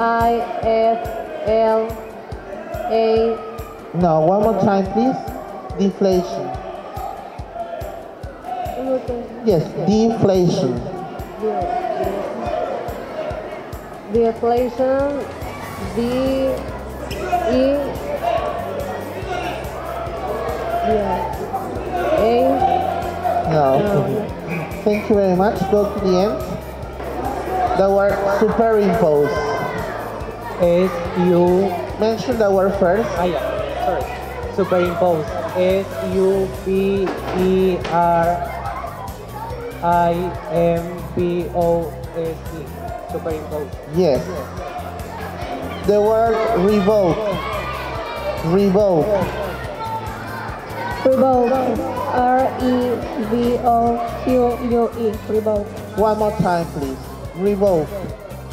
I F L A No, one more time, please. Deflation. Yes, deflation. deflation D E yeah. A No. Thank you very much. Go to the end. The word superimpose. S U Mention the word first. ah yeah sorry superimpose S U P E R I M P O S E superimpose Yes. The word revoke. Revoke. revoke R E V O Q U E revoke One more time, please. Revoke.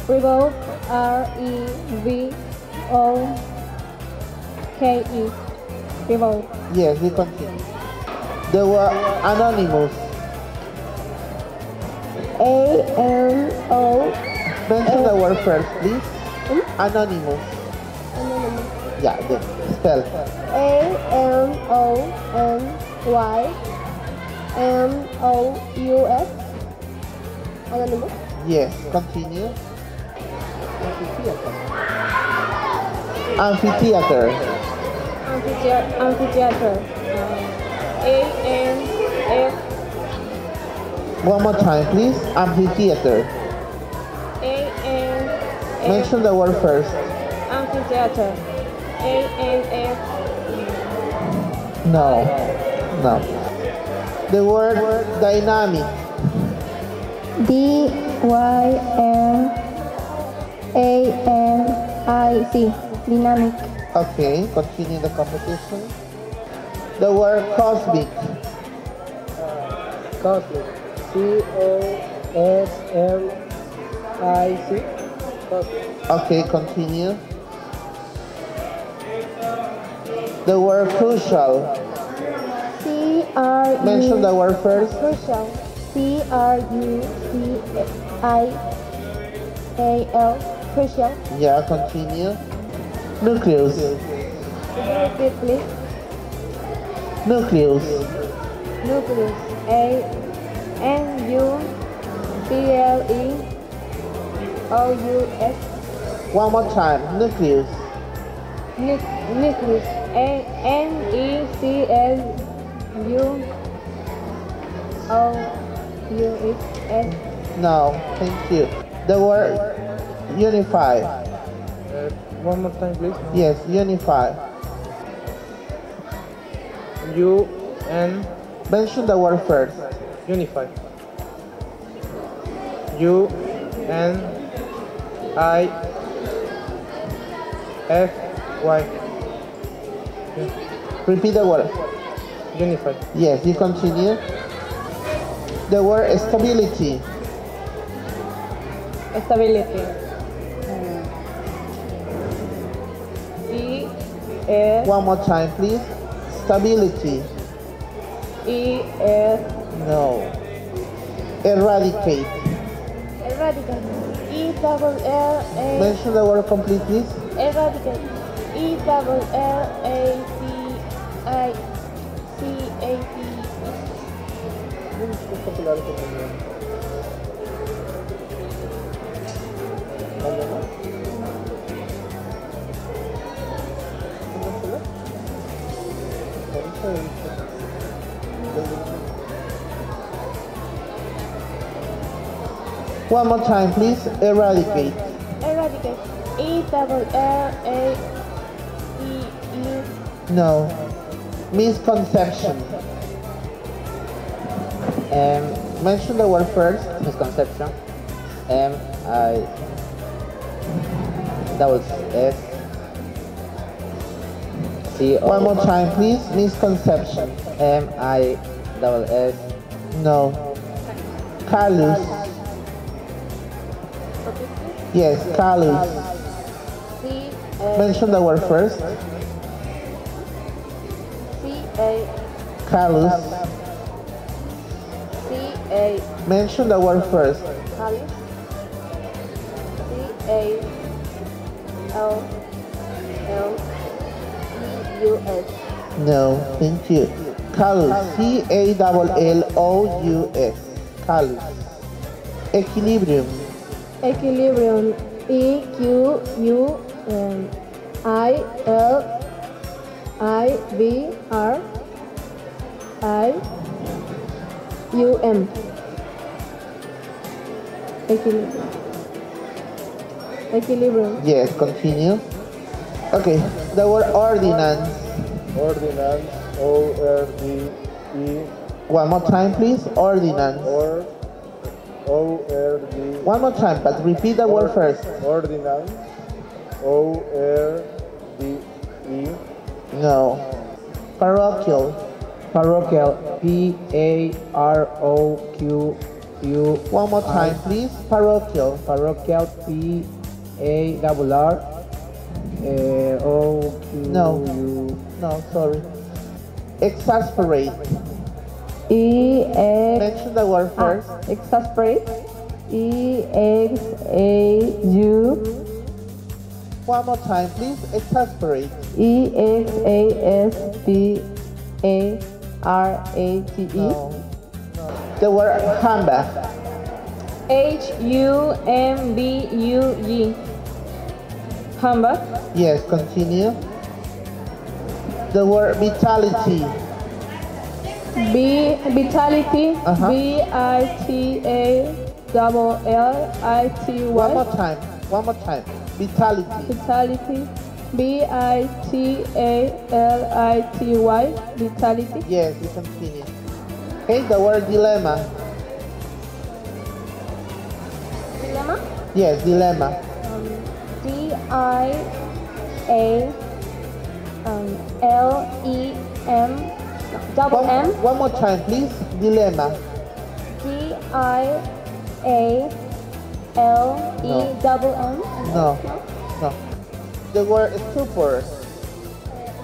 revoke R E V O K E revoke Yes, we continue. The word anonymous. A N O Mention the word first, please. Hmm? Anonymous. Anonymous. Yeah, the spell. A M O N Y M O U S anonymous Yes, continue. Amphitheater. amphitheater amphitheater um, A N F One more time, please. Amphitheater. A N F Mention the word first. amphitheater A N F No. No. The word dynamic. D Y N A N I C dynamic Okay, continue the competition. The word cosmic. Cosmic C O S M I C Cosmic Okay, continue. The word crucial. C R U Mention the word first. crucial C R U C I A L crucial Yeah, continue. Nucleus. Repeat please Nucleus. nucleus A N U C L E O U S One more time. Nucleus. Nu- nucleus A N E C L U O U S No, thank you. The word unify. Uh, one more time please Yes, unify. U N Mention the word first. Unify U N I F Y Repeat the word. Unify Yes, you continue. The word stability. stability E One more time, please. Stability. E S No. Eradicate. eradicate E double L A Mention the word complete, please. eradicate E double L A C I C A T One more time, please. Eradicate. eradicate E double L A E E No. Misconception. Um, Mention the word first. misconception. M I double S C O One more time, please. Misconception. M I double S No. Callous. Yes, callous. C A Mention the word first. C A Callous. C A Mention the word first. Callus C A L L No, thank you. Callus. C A L L O U S. Callus. Equilibrium. Equilibrium. E Q U um, I L I B R I U M. Equilibrium. Equilibrium. Yes, continue. Okay, the word ordinance. Ordinance, O R D E One more time, please. Ordinance. or O R D One more time, but repeat the word first. Ordinance, O R D E No. Parochial. Parochial. P A R O Q U. One more time, please. Parochial. Parochial. P A double R Uh, o Q No. U. No, sorry. Exasperate. E X Mention the word ah, first. exasperate. E X A U One more time, please. Exasperate. E X A S P A R A T E. No. The word humbug. H U M B U G. Humbug. Yes, continue. The word vitality. B vitality. Uh-huh. B I T A double L I T One more time. One more time. Vitality. Vitality. B I T A L I T Y. Vitality. Yes, we continue. Okay, the word dilemma. Dilemma. Yes, dilemma. I A um, L E M no, double One, M one more time, please. Dilemma. D I A L E No. double M. No. No. The word stupor.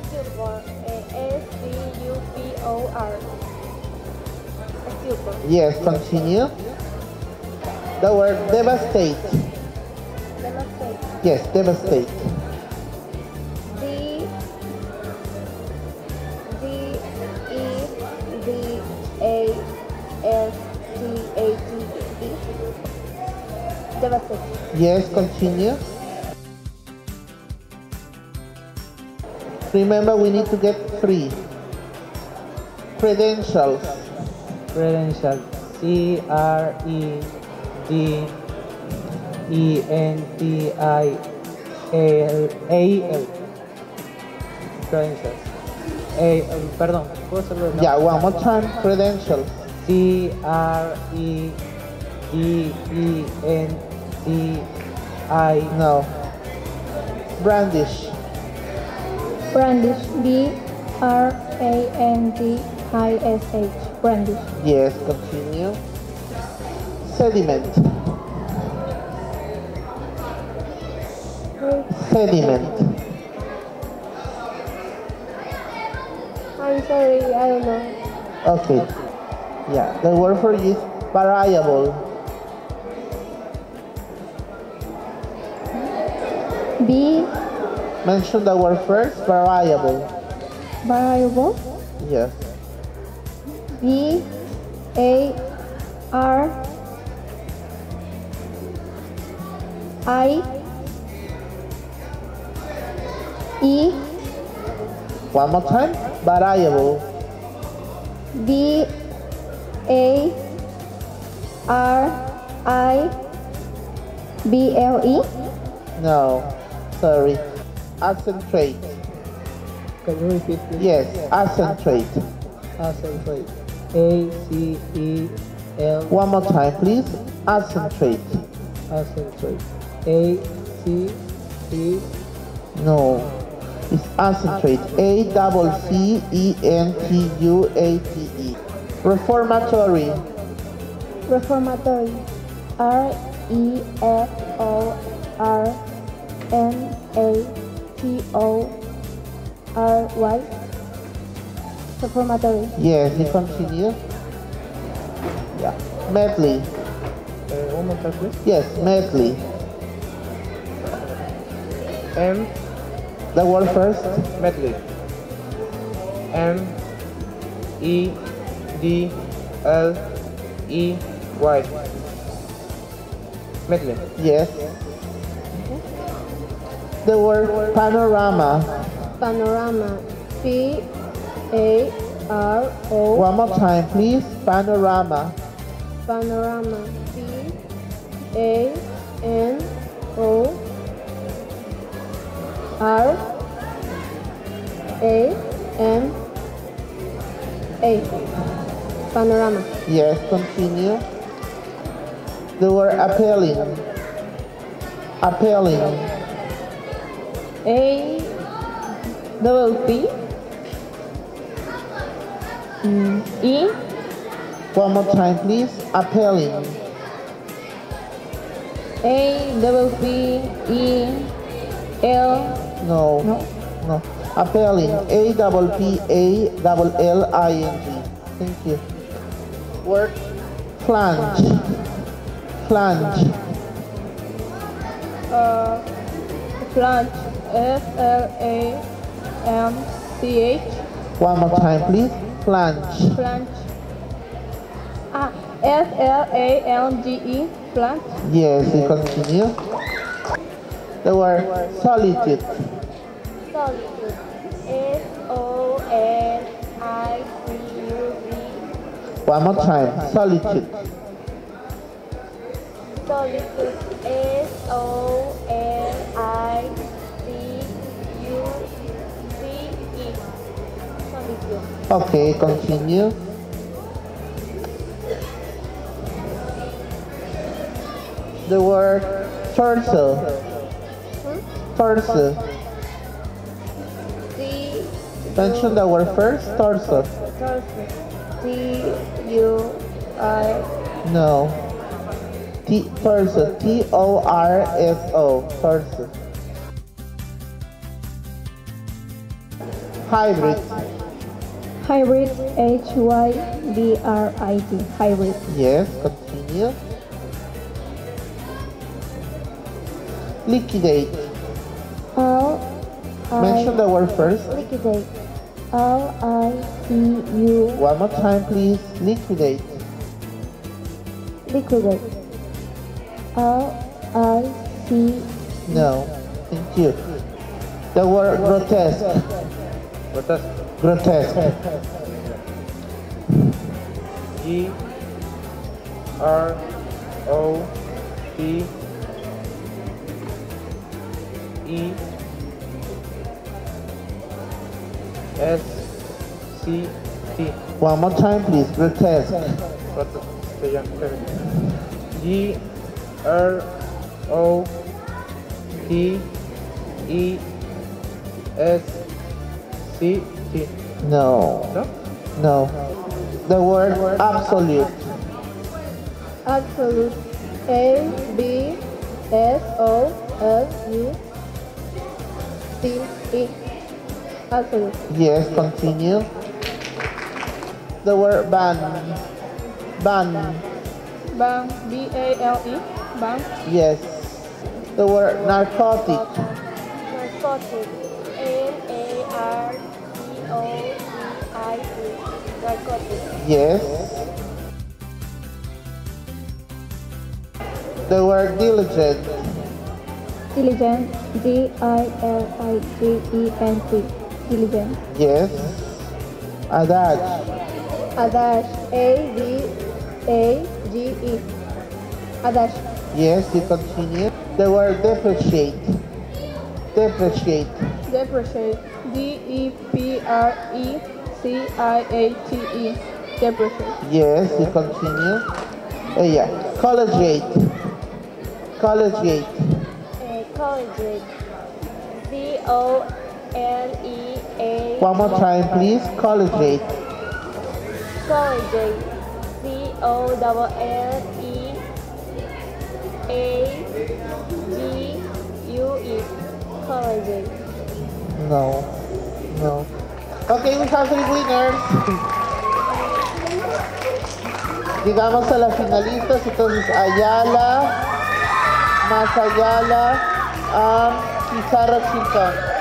Stupor. S T U P O R. Stupor. Yes, continue. The word devastate. Devastate. Yes, devastate. D D E D A S T A T E. Devastate. Yes, continue. Remember, we need to get three. Credentials. Credential. C R E D E N T I L A L. Credentials. Eh, eh, perdón, ¿puedo hacerlo de? Yeah, one more time. Credentials. C R E D E N T I No. Brandish. Brandish. B R A N D I S H. Brandish. Yes, continue. Sediment. Sediment. I'm sorry, I don't know. Okay. Yeah, the word for you is variable. B Mention the word first. Variable. variable. Yes. B A R I E One more time. Variable. B A R I B L E No. Sorry. Accentrate. Can you repeat please? Yes, accentrate. Accentrate. A C E L One more time, please. Accentrate. Accentrate. A C E No. It's accentrate. A double C E N T U A T E. Reformatory. Reformatory R E F O R M A T O R Y Reformatory Yes, you continue. Yeah. Medley. uh, one more time please. Yes, medley. M The word first. medley. M E D L E Y. Medley. Yes. The word panorama. Panorama. P A R O. One more time, please. Panorama. Panorama. P A R A M A. Panorama. Yes, continue. The word appealing. Appealing. A double P Mm, E One more time, please. Appealing. A double P E L No. no No. Appealing. A double P A double L I N G. Thank you. Word flange. Flange. uh, flange F L A M C H One more time, please. Flange. flange ah F L A L G E flange Yes, you continue. The word solitude. solitude S O L I C U D One more time. Solitude. solitude S O L I C U C E solitude Okay, continue. The word torso. Torso. C Mention the word first. Torso. torso T U I No. T torso. T O R S O. Torso. Hybrid. Hybrid H Y B R I D hybrid Yes, continue. Liquidate. L Mention the word first. liquidate L I C U One more time, please. Liquidate. liquidate L I C No. Thank you. The word grotesque. Grotesque. Grotesque. G R O T E S C T. One more time, please. Grotesque. Grotesque. Yan, correct. G R O T E S C T. No. No? No. The word absolute. absolute A B S O L U Yes, continue. The word ban. Ban. bang B A L E bang Yes. The word narcotic. narcotic N A R C O C I T narcotic Yes. The word diligent. Diligent D I L I G E N T diligent Yes. Adage. Adash A D A G E Adash Yes, you continue. The word depreciate. Depreciate. depreciate D E P R E C I A T E depreciate Yes, you continue. Uh, yeah. Collegiate. Collegiate. Collegiate C O L E A One more time, please. Collegiate. collegiate C O L L E A G U E collegiate No. No. Okay, we have three winners. Llegamos a las finalistas, entonces Ayala, más Ayala, a pisar a.